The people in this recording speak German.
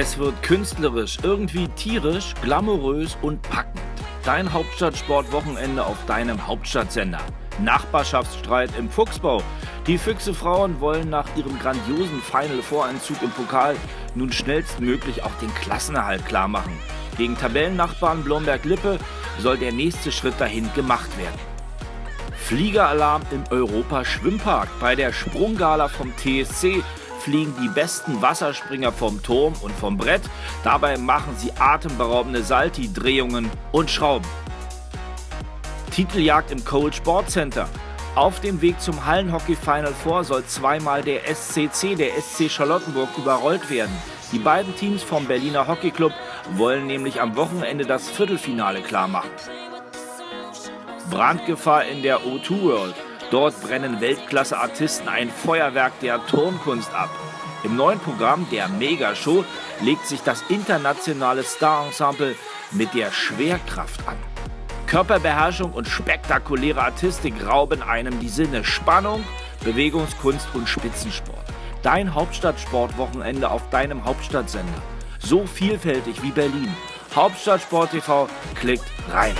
Es wird künstlerisch, irgendwie tierisch, glamourös und packend. Dein Hauptstadtsportwochenende auf deinem Hauptstadtsender. Nachbarschaftsstreit im Fuchsbau. Die Füchse Frauen wollen nach ihrem grandiosen Final-Voreinzug im Pokal nun schnellstmöglich auch den Klassenerhalt klarmachen. Gegen Tabellennachbarn Blomberg-Lippe soll der nächste Schritt dahin gemacht werden. Fliegeralarm im Europa-Schwimmpark. Bei der Sprunggala vom TSC fliegen die besten Wasserspringer vom Turm und vom Brett. Dabei machen sie atemberaubende Salti-Drehungen und Schrauben. Titeljagd im Cole Sport Center. Auf dem Weg zum Hallenhockey Final Four soll zweimal der SCC, der SC Charlottenburg, überrollt werden. Die beiden Teams vom Berliner Hockey Club wollen nämlich am Wochenende das Viertelfinale klarmachen. Brandgefahr in der O2 World. Dort brennen Weltklasse-Artisten ein Feuerwerk der Turmkunst ab. Im neuen Programm der Mega-Show legt sich das internationale Star-Ensemble mit der Schwerkraft an. Körperbeherrschung und spektakuläre Artistik rauben einem die Sinne. Spannung, Bewegungskunst und Spitzensport. Dein Hauptstadtsportwochenende auf deinem Hauptstadtsender. So vielfältig wie Berlin. Hauptstadtsport TV, klickt rein.